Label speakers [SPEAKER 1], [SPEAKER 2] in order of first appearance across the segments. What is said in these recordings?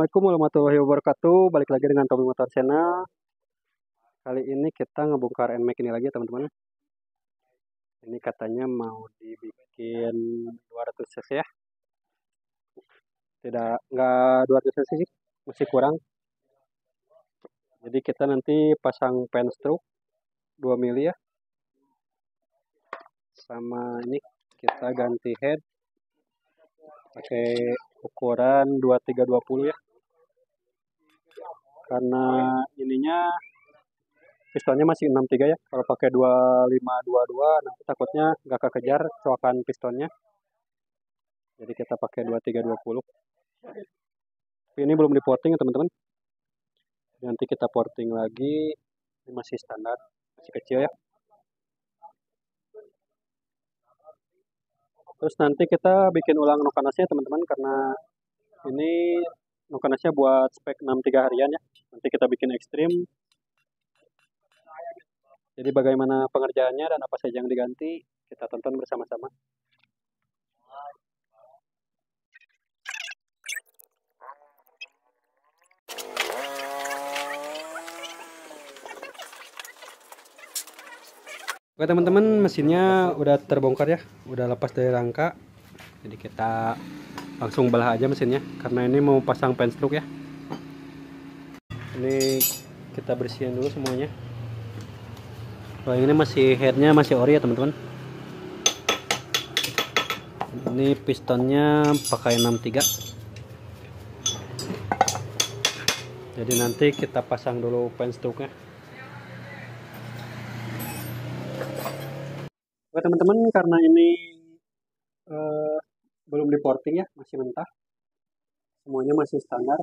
[SPEAKER 1] Assalamualaikum warahmatullahi wabarakatuh. Balik lagi dengan Tommy Motor Channel. Kali ini kita ngebongkar NMAX ini lagi teman-teman. Ini katanya mau dibikin 200 cc ya. Tidak nggak 200 cc sih, masih kurang. Jadi kita nanti pasang pen stroke 2 mili ya. Sama ini kita ganti head pakai ukuran 2320 ya karena ininya pistonnya masih 63 ya. Kalau pakai 2522 nanti takutnya nggak kekejar coakan pistonnya jadi kita pakai 2320 tapi ini belum di porting ya teman-teman. Nanti kita porting lagi. Ini masih standar masih kecil ya. Terus nanti kita bikin ulang nokanasnya teman-teman karena ini nokanasnya buat spek 63 harian ya nanti kita bikin ekstrim. Jadi bagaimana pengerjaannya dan apa saja yang diganti kita tonton bersama-sama. Oke teman-teman mesinnya udah terbongkar ya. Udah lepas dari rangka. Jadi kita langsung belah aja mesinnya karena ini mau pasang pen stroke ya ini kita bersihin dulu semuanya. Kalau ini masih headnya masih ori ya teman-teman. Ini pistonnya pakai 63 jadi nanti kita pasang dulu pen stroke nya Oke teman-teman karena ini uh, belum diporting ya masih mentah. Semuanya masih standar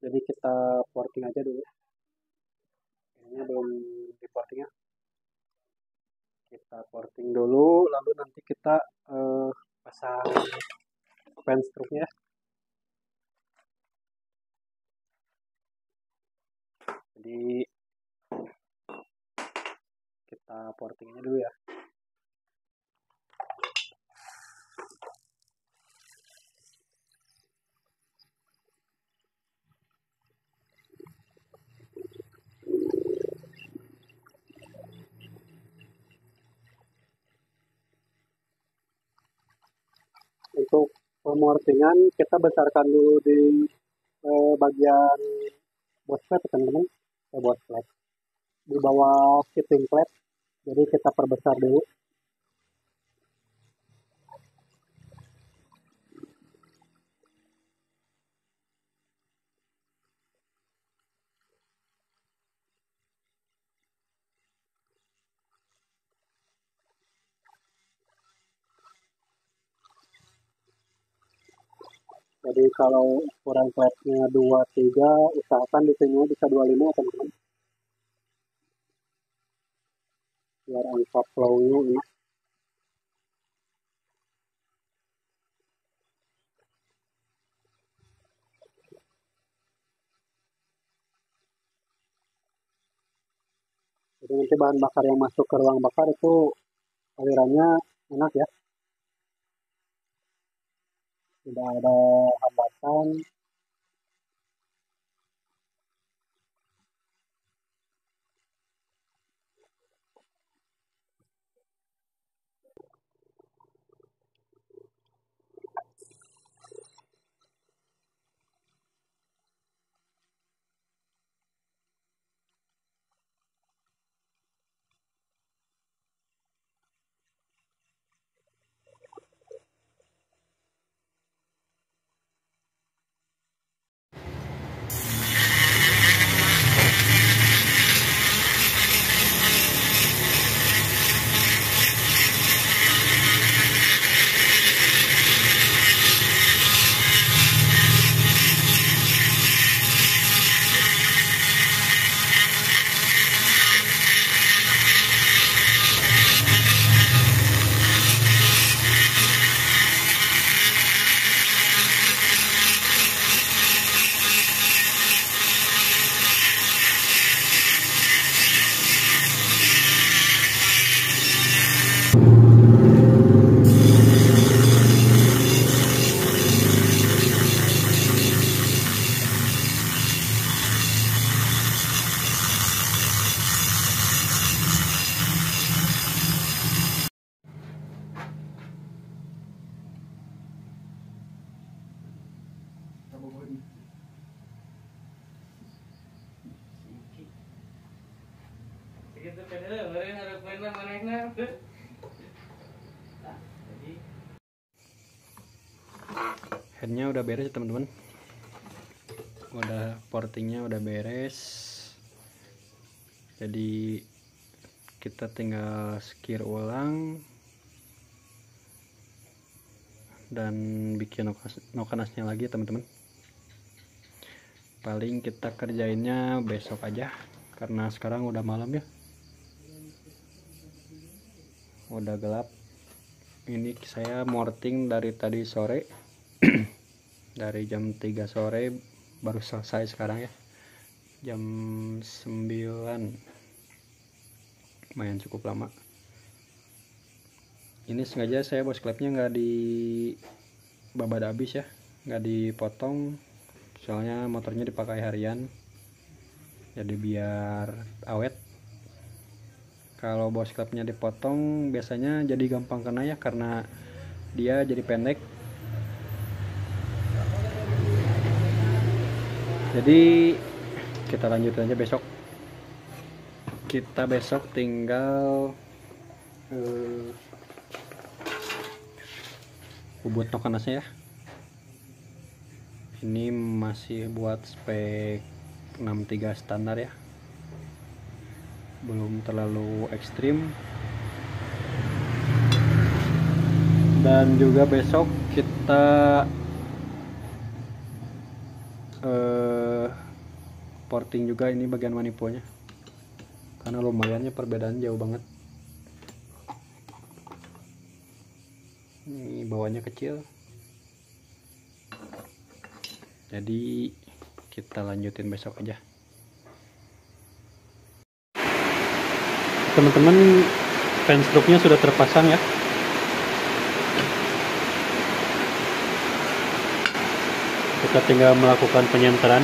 [SPEAKER 1] jadi kita porting aja dulu. Ini belum diporting ya kita porting dulu lalu nanti kita uh, pasang pen stroke nya jadi kita portingnya dulu ya untuk pemortingan kita besarkan dulu di eh, bagian bos plate teman-teman. Eh, bos plate di bawah fitting plate jadi kita perbesar dulu jadi kalau ukuran plate-nya 23 usahakan sini bisa 25 teman-teman. Biar angka flow-nya enak jadi nanti bahan bakar yang masuk ke ruang bakar itu alirannya enak ya tidak ada hambatan headnya udah beres ya teman-teman. Udah portingnya udah beres. Jadi kita tinggal skir ulang dan bikin nokanasnya lagi teman-teman. Paling kita kerjainnya besok aja karena sekarang udah malam ya udah gelap. Ini saya morting dari tadi sore. Dari jam 3 sore baru selesai sekarang ya. Jam 9 lumayan cukup lama. Ini sengaja saya bos klepnya nggak di babad habis ya. Nggak dipotong. Soalnya motornya dipakai harian. Jadi biar awet kalau bos klapnya dipotong biasanya jadi gampang kena ya karena dia jadi pendek. Jadi kita lanjut aja besok. Kita besok tinggal uh, bubut nokanasnya ya. Ini masih buat spek 63 standar ya belum terlalu ekstrim. Dan juga besok kita uh, porting juga ini bagian maniponya karena lumayannya perbedaan jauh banget. Ini bawahnya kecil. Jadi kita lanjutin besok aja teman-teman fans truknya sudah terpasang ya. Kita tinggal melakukan penyenteran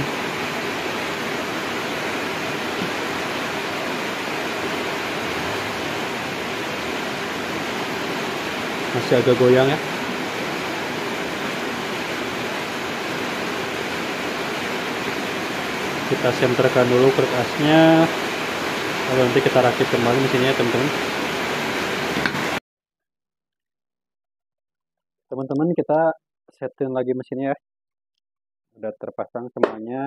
[SPEAKER 1] masih agak goyang ya. Kita senterkan dulu kertasnya lalu nanti kita rakit kembali mesinnya teman-teman. Teman-teman kita setting lagi mesinnya ya. Udah terpasang semuanya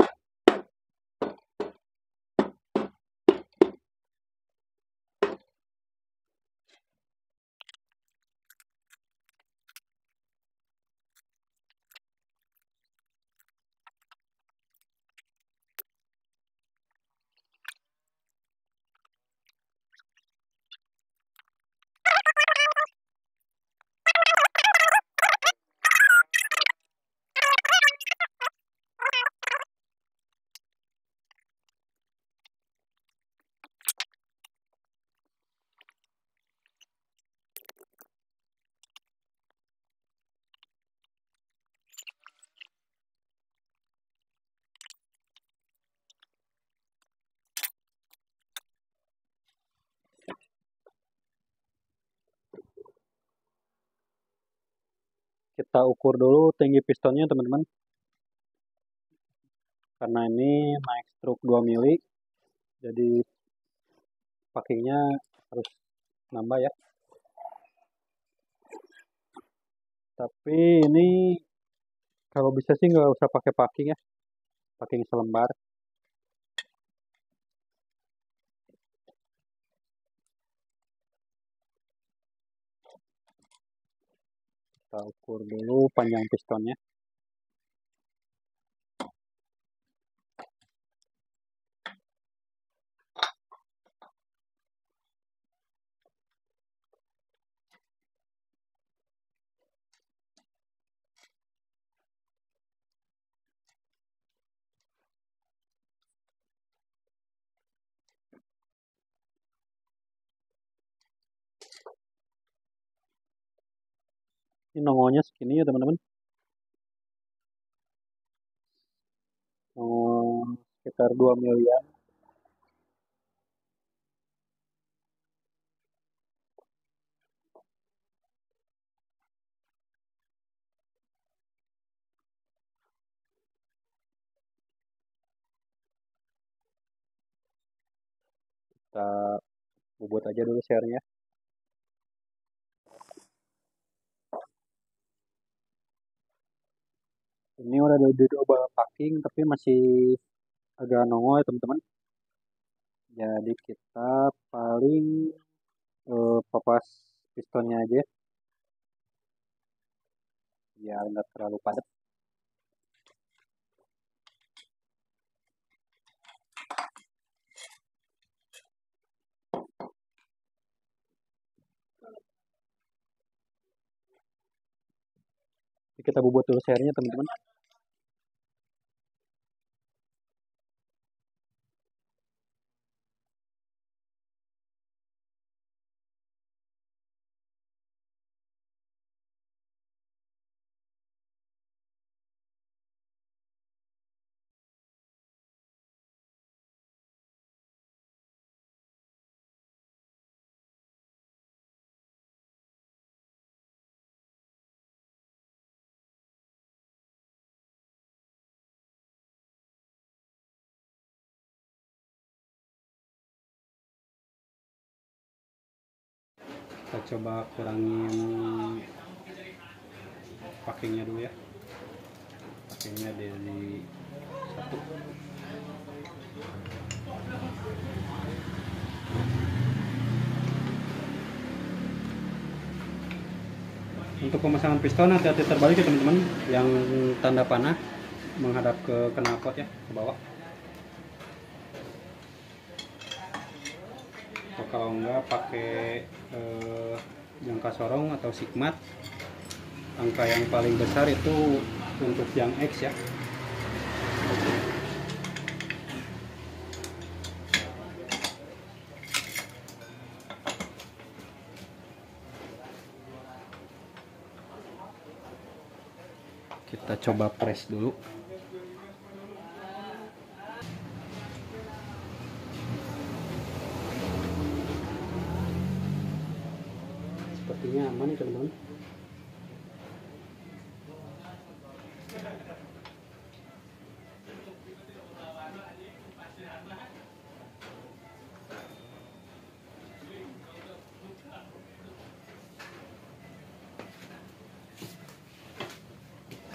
[SPEAKER 1] kita ukur dulu tinggi pistonnya teman-teman. Karena ini naik stroke 2 mili jadi packingnya harus nambah ya. Tapi ini kalau bisa sih nggak usah pakai packing ya packing selembar kita ukur dulu panjang pistonnya ini nongolnya segini ya teman-teman. Sekitar 2 miliar. Kita bubut aja dulu share-nya ini udah dicoba packing tapi masih agak nongol ya teman-teman. Jadi kita paling uh, papas pistonnya aja. Biar nggak terlalu padat kita buat dulu sernya teman-teman coba kurangin packingnya dulu ya. Packingnya dari satu. Untuk pemasangan piston hati-hati terbalik ya teman-teman. Yang tanda panah menghadap ke knalpot ya ke bawah kalau enggak pakai eh, jangka sorong atau sigmat angka yang paling besar itu untuk yang X ya. Kita coba press dulu sepertinya aman teman-teman.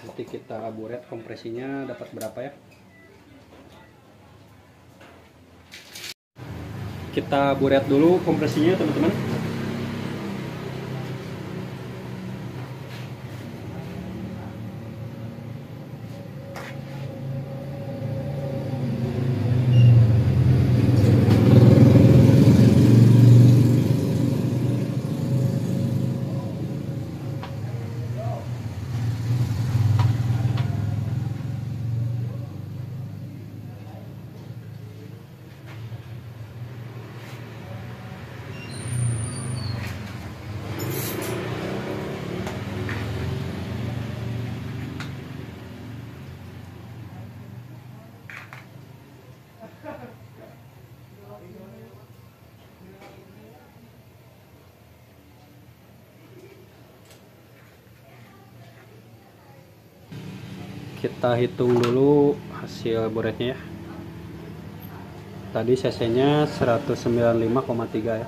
[SPEAKER 1] Nanti kita buret kompresinya dapat berapa ya? Kita buret dulu kompresinya teman-teman kita hitung dulu hasil buretnya ya. Tadi cc nya 195,3 ya.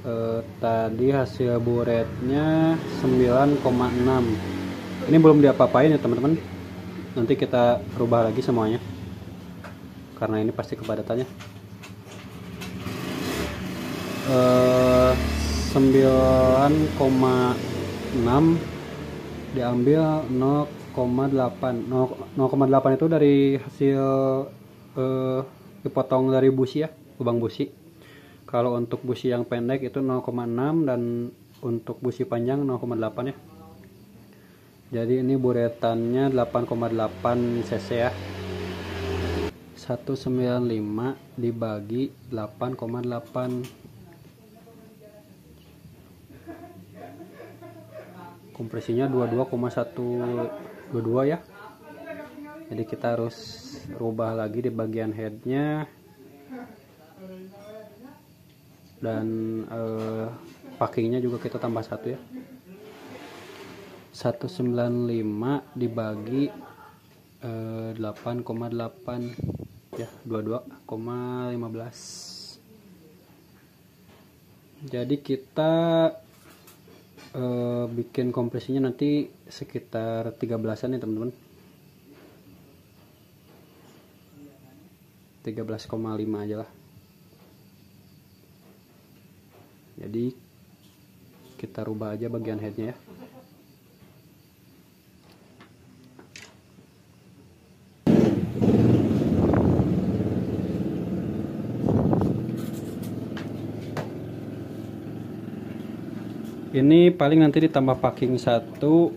[SPEAKER 1] E, tadi hasil buretnya 9,6 ini belum diapa-apain ya teman-teman. Nanti kita rubah lagi semuanya. Karena ini pasti kepadatannya e, 9,6 diambil 0,8 0,8 itu dari hasil eh, dipotong dari busi ya lubang busi. Kalau untuk busi yang pendek itu 0,6 dan untuk busi panjang 0,8 ya. Jadi ini buretannya 8,8 cc ya. 195 dibagi 8,8 kompresinya 22,122 ya. Jadi kita harus rubah lagi di bagian headnya. Dan eh, packingnya juga kita tambah satu ya. 195 dibagi eh, 8,8 ya 22,15 jadi kita eh, bikin kompresinya nanti sekitar 13an ya teman-teman. 13,5 aja lah. Jadi kita rubah aja bagian headnya ya ini paling nanti ditambah packing satu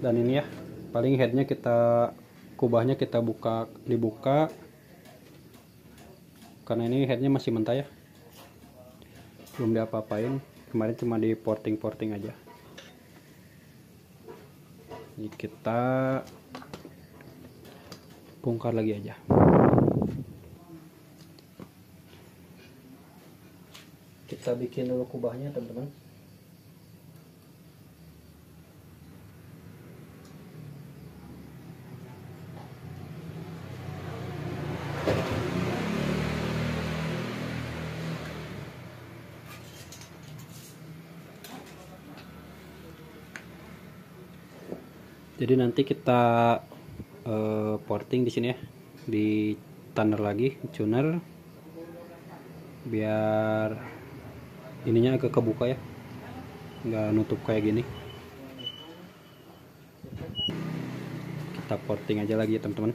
[SPEAKER 1] dan ini ya paling headnya kita kubahnya kita buka dibuka. Karena ini headnya masih mentah ya. Belum diapa-apain kemarin cuma di porting-porting aja. Ini kita bongkar lagi aja. Kita bikin dulu kubahnya teman-teman jadi nanti kita uh, porting di sini ya di tanner lagi tuner biar ininya agak kebuka ya nggak nutup kayak gini. Kita porting aja lagi ya teman-teman.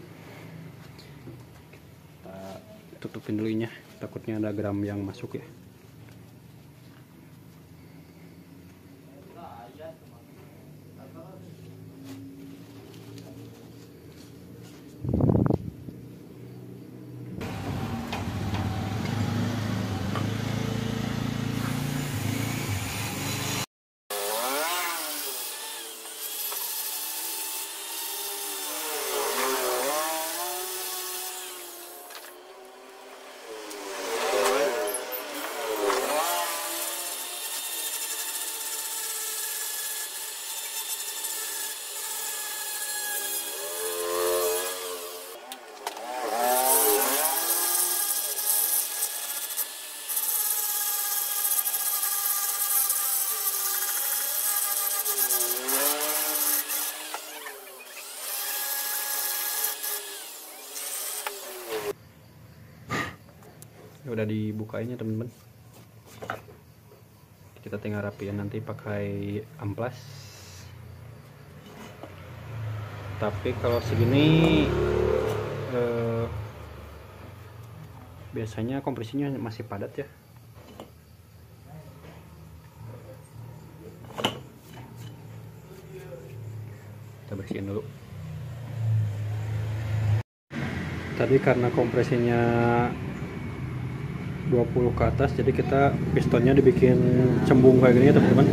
[SPEAKER 1] Kita tutupin dulu ini takutnya ada gram yang masuk ya udah dibukainya teman-teman. Kita tinggal rapiin nanti pakai amplas. Tapi kalau segini eh, biasanya kompresinya masih padat ya. Kita bersihin dulu. Tadi karena kompresinya 20 ke atas jadi kita pistonnya dibikin cembung kayak gini ya teman-teman.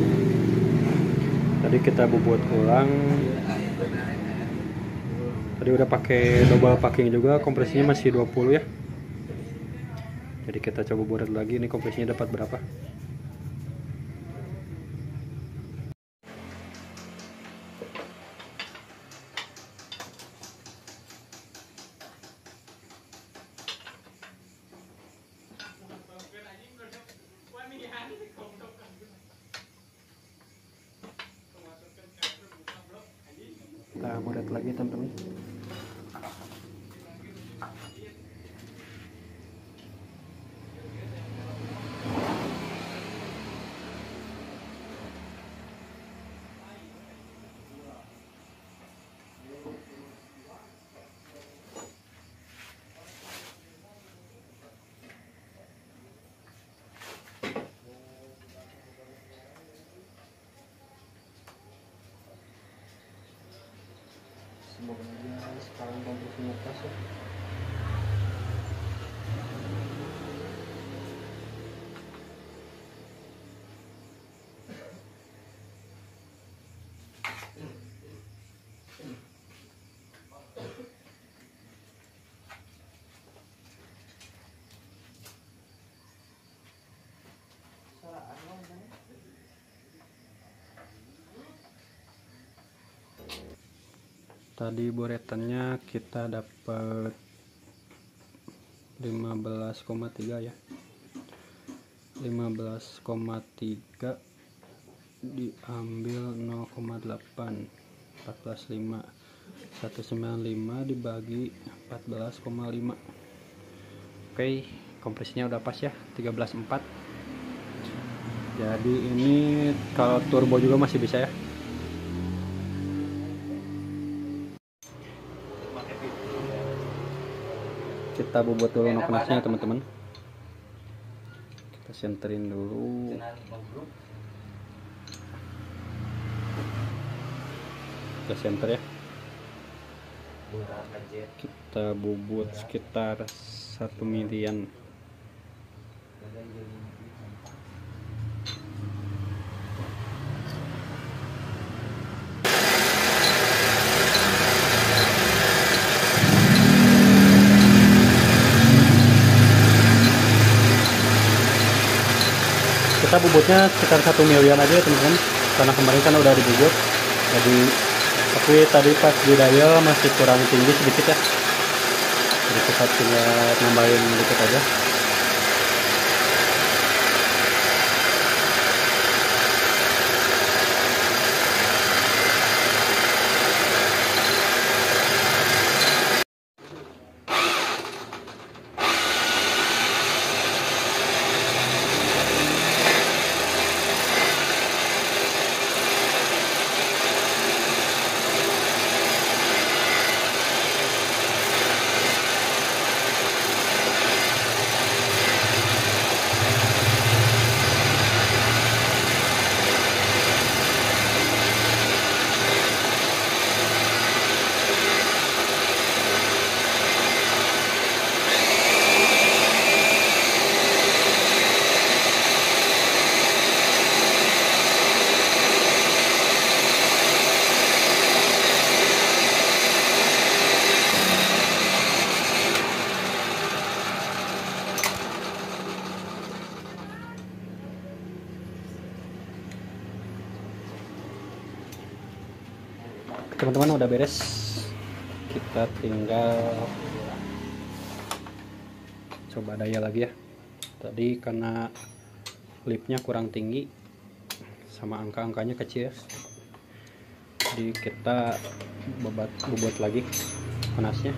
[SPEAKER 1] Tadi kita bubut ulang. Tadi udah pakai double packing juga kompresinya masih 20 ya. Jadi kita coba buat lagi ini kompresinya dapat berapa buat lagi teman-teman semoga aja sekarang kompresinya pas ya tadi boretannya kita dapat 15,3 ya. 15,3 diambil 0,8 14,5 195 dibagi 14,5 oke kompresinya udah pas ya 13,4 jadi ini kalau turbo juga masih bisa ya kita bobot dulu noknasnya teman-teman. Kita senterin dulu. Kita center ya. Kita bobot sekitar satu milian kita bubutnya sekitar satu miliar aja ya teman-teman. Karena kemarin kan udah dibubut jadi tapi tadi pas di dial masih kurang tinggi sedikit ya. Jadi kita tinggal nambahin dikit aja teman-teman udah beres. Kita tinggal coba daya lagi ya. Tadi karena lipnya kurang tinggi sama angka-angkanya kecil ya. Jadi kita bobot lagi panasnya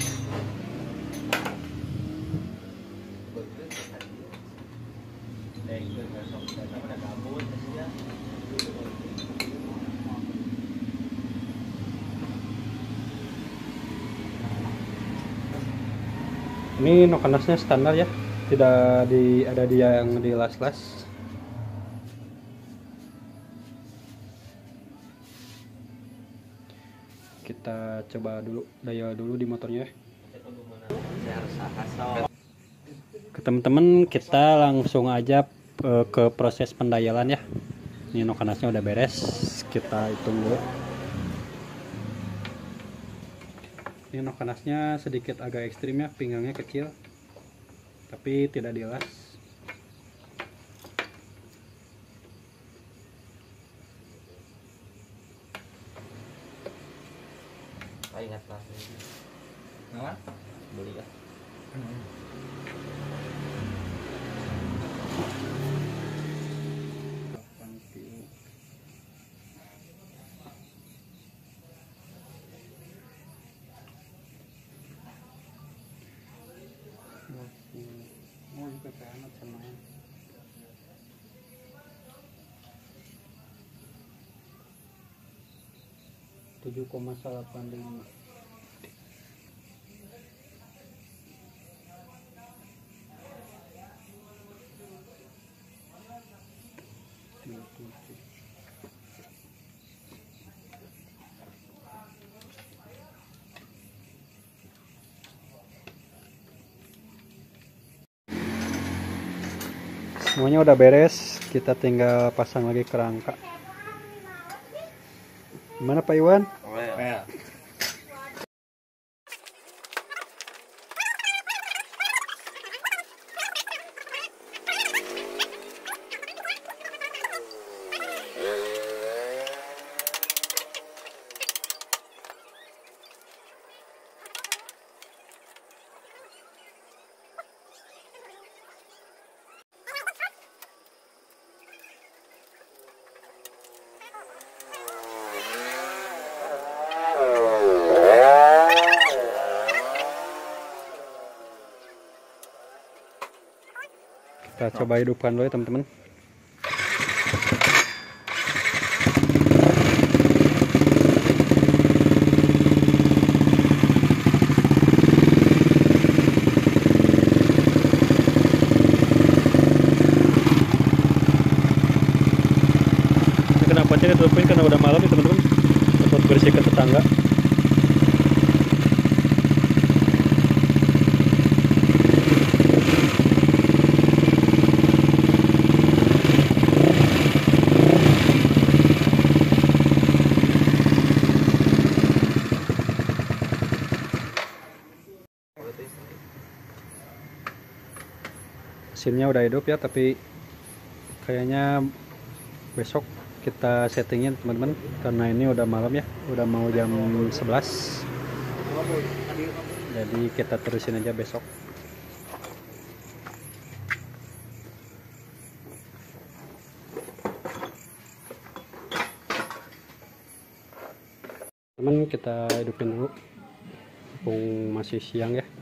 [SPEAKER 1] ini nokanasnya standar ya. Tidak di ada dia yang di las-las kita coba dulu daya dulu di motornya. Ya ke teman-teman kita langsung aja eh, ke proses pendayalan ya. Ini nokanasnya udah beres kita hitung dulu ini nokanasnya sedikit agak ekstrim ya pinggangnya kecil tapi tidak dilas
[SPEAKER 2] ingat lah? Beli ya
[SPEAKER 1] semuanya udah beres kita tinggal pasang lagi kerangka. Gimana Pak Iwan? Yeah. Coba hidupkan dulu ya teman-teman Ini kenapa sih ditutupin karena udah malam ya teman-teman buat bersih ke tetangga mesinnya udah hidup ya tapi kayaknya besok kita settingin teman-teman. Karena ini udah malam ya udah mau jam 11 jadi kita terusin aja besok. Teman kita hidupin dulu. Mumpung masih siang ya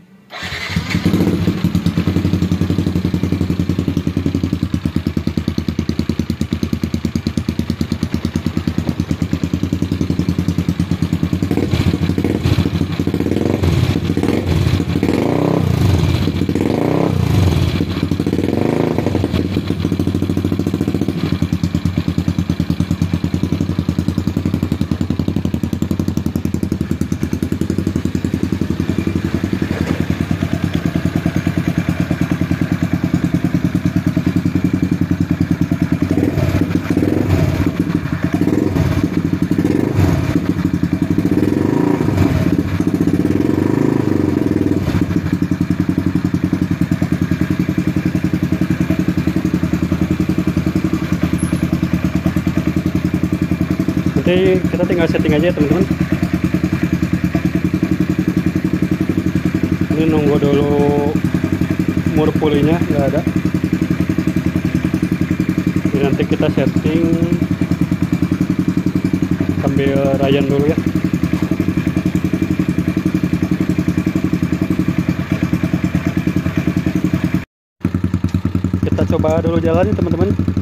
[SPEAKER 1] nanti kita tinggal setting aja ya teman-teman. Ini nunggu dulu mur pulinya nggak ada. Jadi nanti kita setting sambil rayan dulu ya. Kita coba dulu jalan ya teman-teman